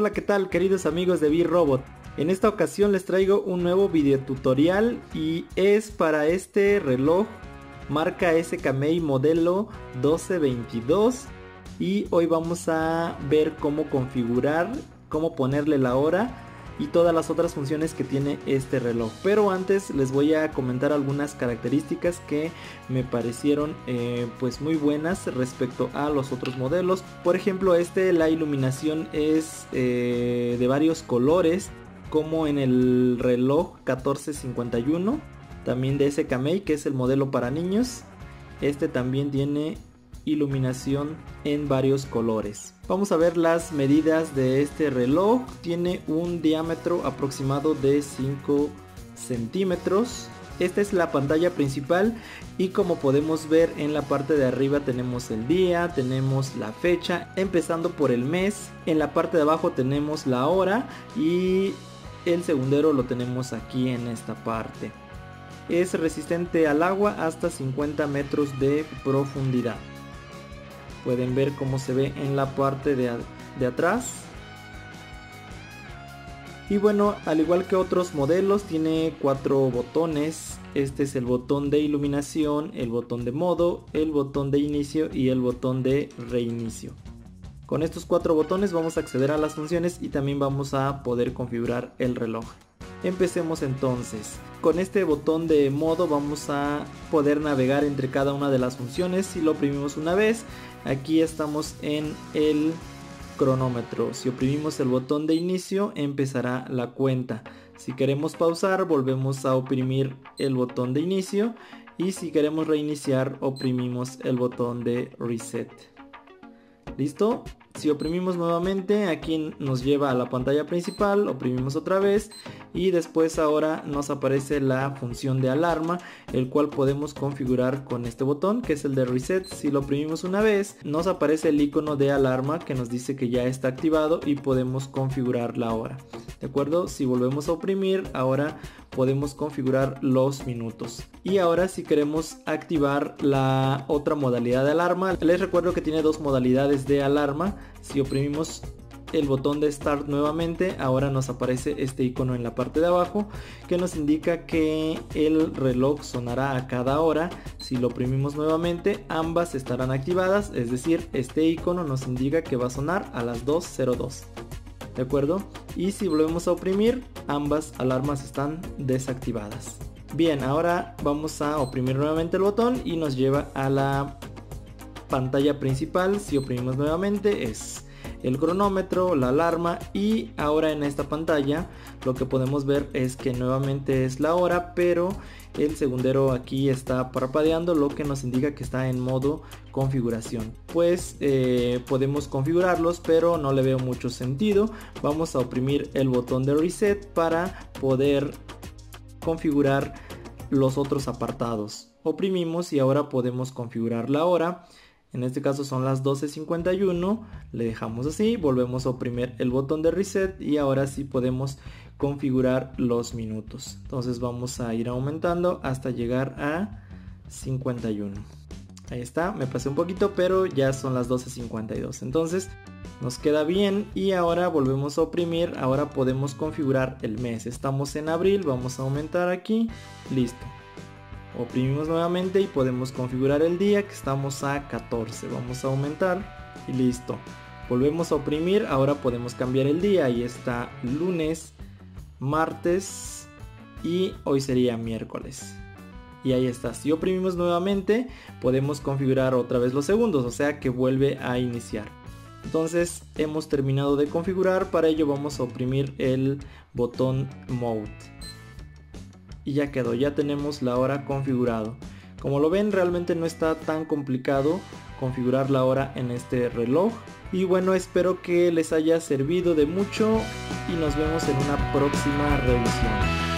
Hola, ¿qué tal queridos amigos de B-Robot? En esta ocasión les traigo un nuevo video tutorial y es para este reloj marca SKMEI modelo 1222 y hoy vamos a ver cómo configurar, cómo ponerle la hora y todas las otras funciones que tiene este reloj. Pero antes les voy a comentar algunas características que me parecieron eh, pues muy buenas respecto a los otros modelos. Por ejemplo este la iluminación es eh, de varios colores como en el reloj 1451 también de SKMEI que es el modelo para niños. Este también tiene iluminación en varios colores. Vamos a ver las medidas de este reloj. Tiene un diámetro aproximado de 5 centímetros. Esta es la pantalla principal y como podemos ver en la parte de arriba tenemos el día, tenemos la fecha, empezando por el mes. En la parte de abajo tenemos la hora y el segundero lo tenemos aquí en esta parte. Es resistente al agua hasta 50 metros de profundidad pueden ver cómo se ve en la parte de, atrás. Y bueno al igual que otros modelos tiene cuatro botones. Este es el botón de iluminación el botón de modo el botón de inicio y el botón de reinicio. Con estos cuatro botones vamos a acceder a las funciones y también vamos a poder configurar el reloj Empecemos entonces. Con este botón de modo vamos a poder navegar entre cada una de las funciones. Si lo oprimimos una vez, aquí estamos en el cronómetro. Si oprimimos el botón de inicio, empezará la cuenta. Si queremos pausar, volvemos a oprimir el botón de inicio. Y si queremos reiniciar, oprimimos el botón de reset. ¿Listo? Si oprimimos nuevamente, aquí nos lleva a la pantalla principal, oprimimos otra vez y después ahora nos aparece la función de alarma, el cual podemos configurar con este botón que es el de reset. Si lo oprimimos una vez, nos aparece el icono de alarma que nos dice que ya está activado y podemos configurar la hora. ¿De acuerdo? Si volvemos a oprimir, ahora podemos configurar los minutos. Y ahora si queremos activar la otra modalidad de alarma, les recuerdo que tiene dos modalidades de alarma. Si oprimimos el botón de start nuevamente ahora nos aparece este icono en la parte de abajo que nos indica que el reloj sonará a cada hora si lo oprimimos nuevamente ambas estarán activadas es decir este icono nos indica que va a sonar a las 2.02 ¿de acuerdo? Y si volvemos a oprimir, ambas alarmas están desactivadas. Bien, ahora vamos a oprimir nuevamente el botón y nos lleva a la pantalla principal. Si oprimimos nuevamente es el cronómetro, la alarma y ahora en esta pantalla lo que podemos ver es que nuevamente es la hora pero el segundero aquí está parpadeando lo que nos indica que está en modo configuración. Pues eh, podemos configurarlos pero no le veo mucho sentido. Vamos a oprimir el botón de reset para poder configurar los otros apartados. Oprimimos y ahora podemos configurar la hora en este caso son las 12.51, le dejamos así, volvemos a oprimir el botón de reset y ahora sí podemos configurar los minutos. Entonces vamos a ir aumentando hasta llegar a 51. Ahí está, me pasé un poquito, pero ya son las 12.52. Entonces nos queda bien y ahora volvemos a oprimir. Ahora podemos configurar el mes. Estamos en abril, vamos a aumentar aquí. Listo. Oprimimos nuevamente y podemos configurar el día que estamos a 14. Vamos a aumentar y listo. Volvemos a oprimir, ahora podemos cambiar el día. Ahí está lunes, martes y hoy sería miércoles. Y ahí está. Si oprimimos nuevamente, podemos configurar otra vez los segundos, o sea que vuelve a iniciar. Entonces hemos terminado de configurar, para ello vamos a oprimir el botón Mode y ya quedó, ya tenemos la hora configurado. Como lo ven realmente no está tan complicado configurar la hora en este reloj. Y bueno, espero que les haya servido de mucho y nos vemos en una próxima revisión.